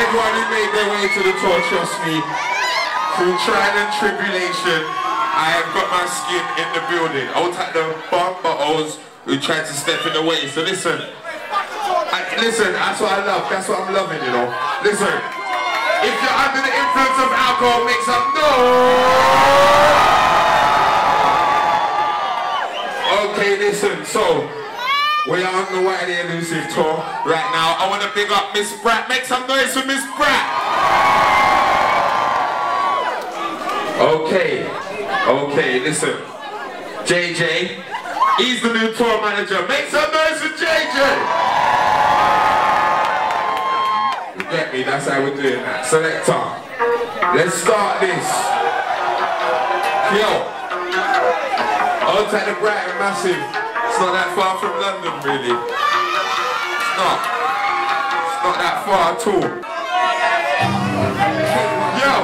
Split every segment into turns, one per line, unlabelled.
Everyone who made their way to the tour, trust me. Through trial and tribulation, I have got my skin in the building. Out at the bottles who tried to step in the way. So listen, I, listen, that's what I love. That's what I'm loving, you know. Listen, if you're under the influence of alcohol, make some noise. Okay, listen, so we are on the Wiley Elusive tour right now. I want to big up Miss Pratt. Make some noise for Miss Pratt. Okay, okay, listen. JJ, he's the new tour manager. Make some noise for JJ. You get me? That's how we're doing that. Selector, let's start this. Yo. Take the Brighton Massive. It's not that far from London, really. It's not. It's not that far at all. Yo,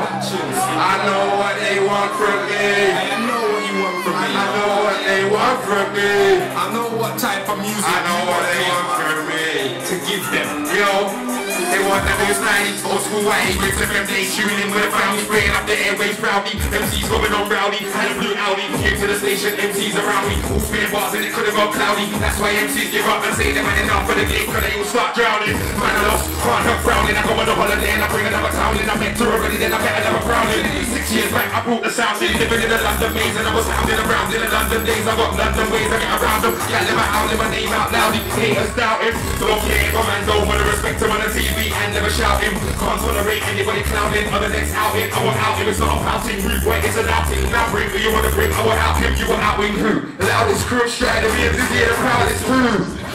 I know what they want from me.
I know what you want from me.
I know what they want from me.
I know what type of music
I know what they want from me.
to give them.
Yo, they want the most 90s, old school white Bricks FM, they in with a family, spraying up the airwaves proudly. MCs going on rowdy, had a blue Audi, came to the station, MCs around me, all spinning bars and it could have gone cloudy. That's why MCs give up and say they man enough for the game, cause they all start drowning. Man, I lost, can't help frowning. I go on a holiday and I bring another town in. I met her already, then I met another Browning. Six years back, brought the sound in, living in a London maze, and I was hounding around in the London days. I got London ways, I get around them. Yeah, live my out, live my name out loud. Haters doubting, don't care, commando, wanna respect him on the TV and never shout him. Can't tolerate anybody clowning on the next outing. I want out him, it's not a pouting. Rude boy, it's an outing. Now bring who you wanna bring. I want out him, you want out wing who? The loudest crew, to be this year, the proudest crew.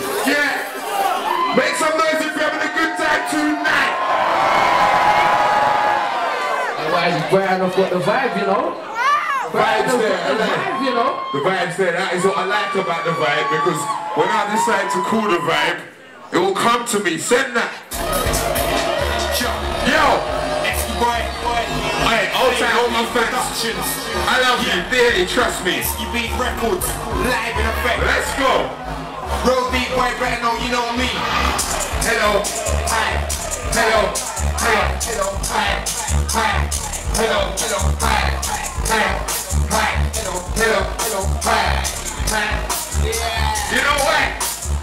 Brian off got the vibe, you know? Brighton
Vibes there,
the
innit?
vibe, you know?
The vibe's there. That is what I like about the vibe because when I decide to call the vibe, it will come to me. Send that. Yo.
Boy, boy.
Hey, all time, all my fans. I love you dearly. Trust me.
You beat records. Live in effect.
Let's go.
Road beat boy, better you know me.
Hello.
Hi.
Hello.
Hi. Hello. Hi. Hi.
You know what?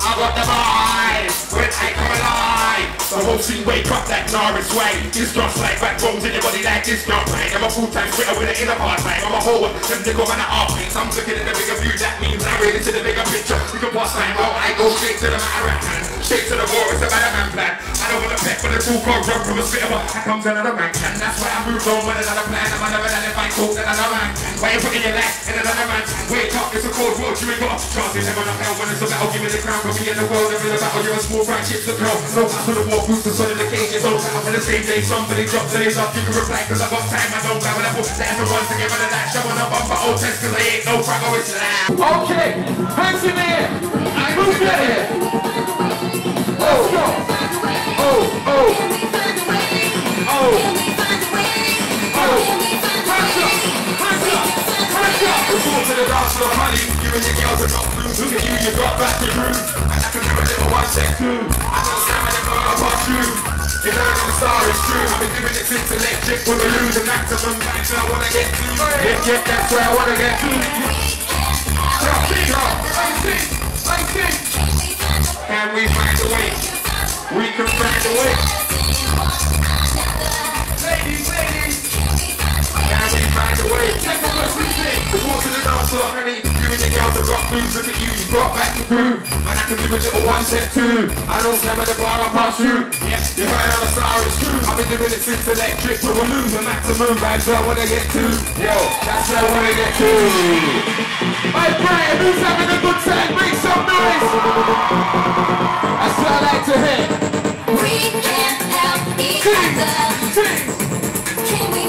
I got the vibe when I come alive. The whole scene wake up like Norris way. It's just like backbones in your body like this not right. I'm a full-time splitter with an inner part time. I'm a whole. Them man at half things. I'm looking at the bigger view. That means I'm ready to the bigger picture. We can pass time. Well, I go straight to the matter at hand. Straight to the war. It's a better man plan. I don't want to pet for the two car run from a spitter. But here comes another man can. That's why I moved on with another plan. I'm another than if I talk to another man. Why you putting your life in another man's hand? Wake up, it's a cold world. You ain't got a chance in heaven or hell when it's a battle. Give me the crown. Put me in the world. Every battle. You're a small fry chips to grow. No time for the war. Boots to solid occasions. No time for the same day. Somebody drops today's off. You can reply cause I got time. I don't babble. I put that everyone's together. The dash. I wanna bump for old test cause I ain't no. Oh, it's loud.
Okay, hands in the air. Move here. Oh, oh, oh, oh.
And your girls are not blues. Look at you, you got back to groove. I can do a little one set two. I know Sam and are past you. You know the star is true. I've been doing it since electric. We lose an maximum max, I wanna get to. Yeah, yeah, that's where I wanna get to. Jump, jump, I sing, I sing.
Can we find a way? We can find a way.
Ladies, ladies.
Can we find a way?
Check out what we sing.
Report to the dance floor, honey. You and your girls are rock moves. Look at you, you brought back the groove. And I can do a little one set two. I don't slam at the bar, I pass you. Yeah, you heard how the star is true. I've been doing it since electric. But we're losing maximum vibes. I wanna get to. Yo, that's I wanna get to.
Hey, Brighton, who's having a good time? Make some noise. That's what I like to hear.
We can't help each other. Can we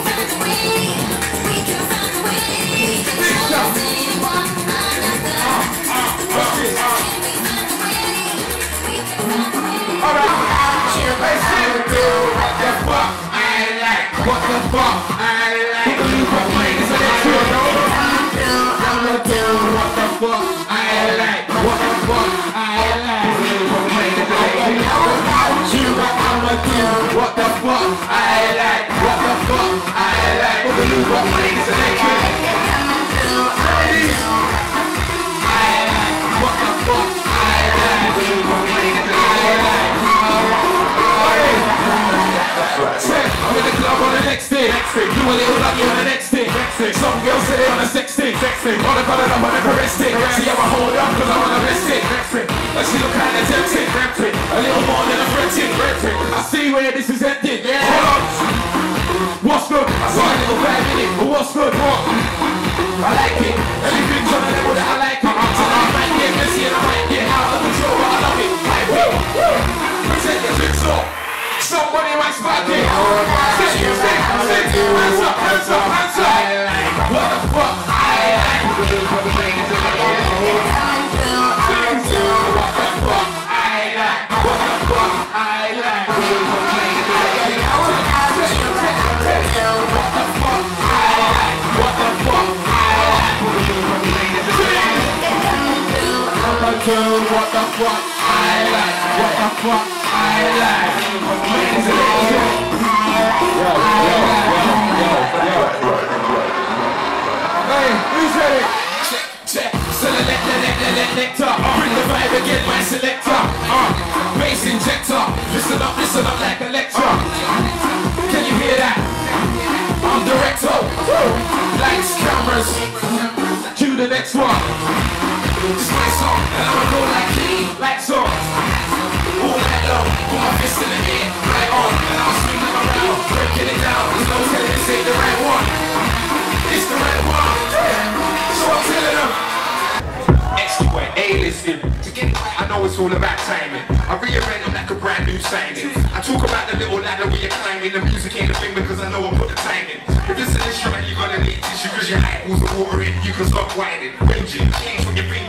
what the fuck I like. What the fuck I like. What the fuck I like.
Color on the. See how I hold up cause I'm. Next. But she look kinda tempting. A little more than a. Fretting. I see where this is ending. Yeah. Hold on. What's good? I saw a little five minute. But what's good? What? I like it. Everything's on the level that I'ma what the fuck I like. What the fuck I like? And gentlemen. Yo, yo, yo, yo. Hey, who's ready? Check, check. Select, select, select, nectar. Bring the vibe again, my selector. Uh, bass injector. Listen up, listen up like a lecture. Can you hear that? I'm director. Lights, cameras. Cue the next one. It's my song, and I'ma go like King, like so. All night long, put my fist in the air, right on, and I'll swing breaking it down. There's no telling this ain't the right one. It's the right one. So I'm telling them.
Extra A-listing. I know it's all about timing. I rearrange them like a brand new signing. I talk about the little ladder where you're climbing. The music ain't the thing because I know I put the time in. If is an instrument, you're gonna need tissue because your eyeballs are watering. You can stop whining, whinging, change what you're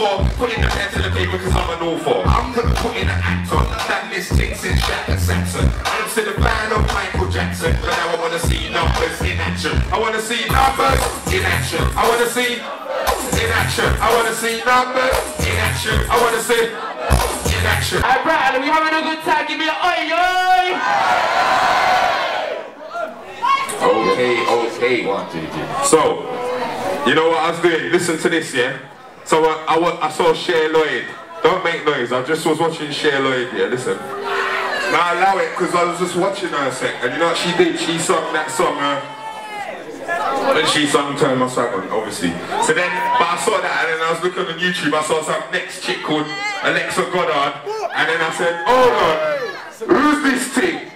for putting the pen to the paper because I'm an all for. I'm gonna put in an act on that list takes in Shaq and Samson. I'm still a fan of Michael Jackson, but now I wanna see numbers in action. I wanna see numbers in action. I wanna see in action. I wanna see numbers in action. I wanna see in action.
Alright, Brad, are we having a good time? Give me a oi, oi!
Okay, okay.
One, two, three.
So, you know what I was doing? Listen to this, yeah? So uh, I, I saw Cher Lloyd. Don't make noise. I just was watching Cher Lloyd, yeah? Listen. Now allow it, because I was just watching her a sec. And you know what she did? She sung that song, uh, when she sung Turn My Swag On, obviously. So then, but I saw that and then I was looking on YouTube, I saw some next chick called Alexa Goddard. And then I said, oh God, who's this thing?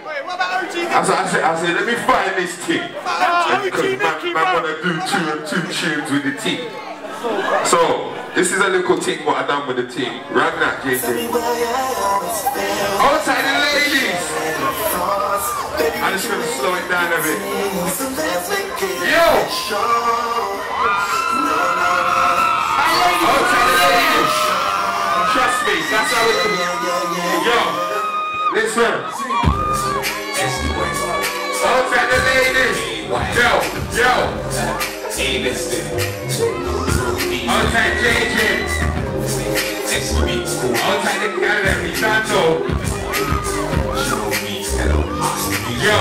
I said, I said, I said, let me find this thing. Because man, man wanna do two and two tunes with the team. So, this is a little thing what I done with the team. Run that, JJ. Outside oh, the ladies. I'm just gonna slow it down a bit. Yo! Oh, Outside the ladies. Trust me, that's how it Yo, listen. Oh, Outside the ladies. Yo, yo. JJ. The gallery. Yo.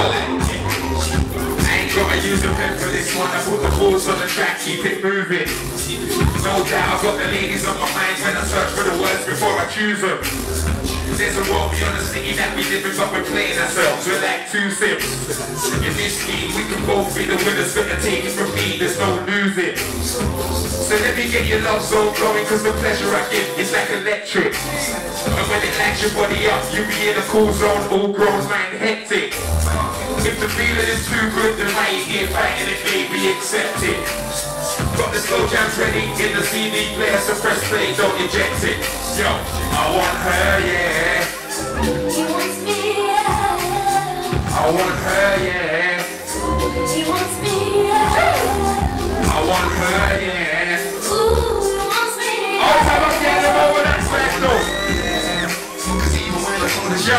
I ain't gotta use a pen for this one. I put the balls on the track, keep it moving. No doubt I got the ladies on my mind when I search for the words before I choose them. There's a world beyond the city that we live in, but we're playing ourselves. We're like two sims. In this game, we can both be the winners, but the take it from me, there's no losing. So let me get your love zone going, cause the pleasure I give is like electric. And when it lights your body up, you be in a cool zone, all grown man hectic. If the feeling is too good, then you here fighting it, baby, accept it. Got the slow jams ready in the CD player, so press play, don't eject it. Yo, I want her, yeah.
She wants me, yeah.
I want her, yeah.
She wants me, yeah.
I want her, yeah.
Ooh, wants me,
All time I'm getting over that special. Yo,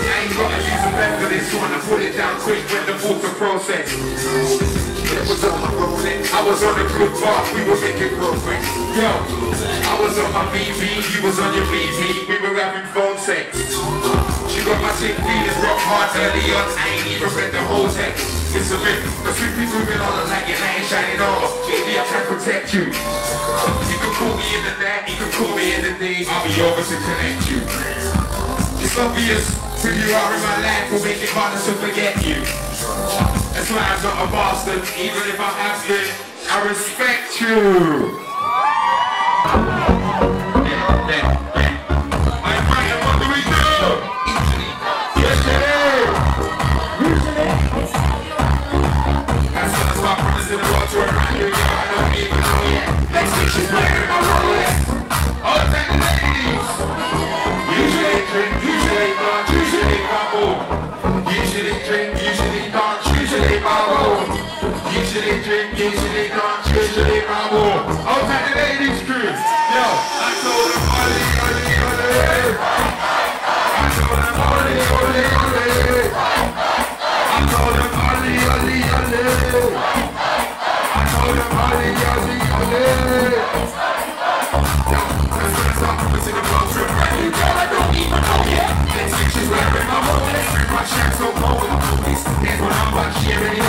I ain't gotta use a pen for this one. I put it down quick when the water process. It was on my Rolex. I was on a good bar, we were making progress. Yo, I was on my BB, you was on your BB, we were having phone sex. She got my chick feelings rock hard to Leon. I ain't even read the whole text. It's a bit, the sweepies moving on like your name shining over. Baby, I can protect you. You can call me in the night, you can call me in the day. I'll be over to connect you. It's obvious who you are in my life will make it harder to forget you. That's why I'm not a bastard, even if I have been. I respect you. Yeah, yeah, yeah. I'm she's wearing my Rolex, my shack's so cold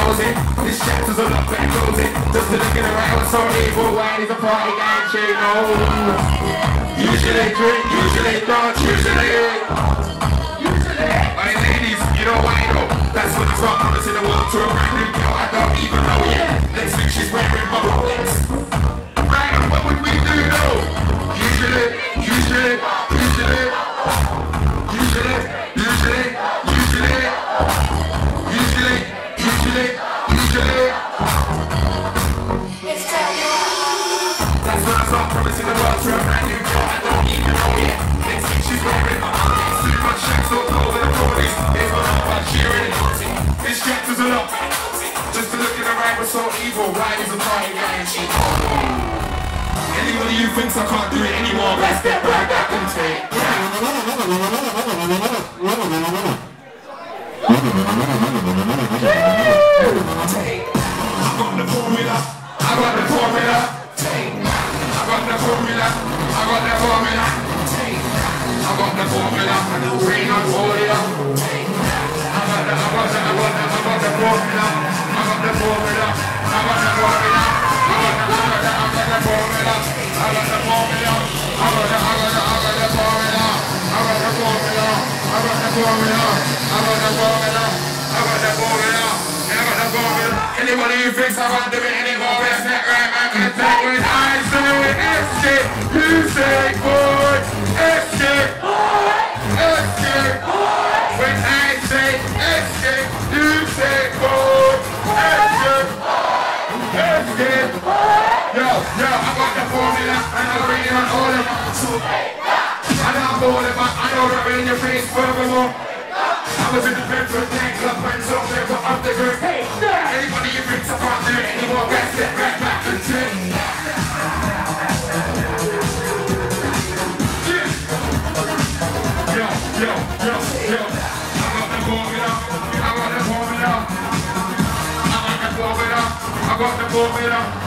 chosen. This chapter's on the back frozen. Just looking around, sorry, but why is a party guy, chain on? Usually drink, usually dance, usually. Usually. My ladies, you know I know. That's what it's about, promising the world to a brand new Anybody who thinks I can't do it anymore, let's get back up and take. I got the formula. I got the formula. I got the formula. I got the formula. I got the formula. I the formula. I got the. I got the. I got the, I got the, formula. I got the formula. I got the formula. Anybody who thinks I won't do it anymore, right, I You say, boy. It's shit. know them. And I'm going back, I know that in your face forevermore. I was in the bed for tank club and so they for up the grid. Anybody you brings up out there anymore, guys, it right back and Yo, yo, yo, yo. I got the ball it. I got the ball it. I got the ball it. I got the ball it.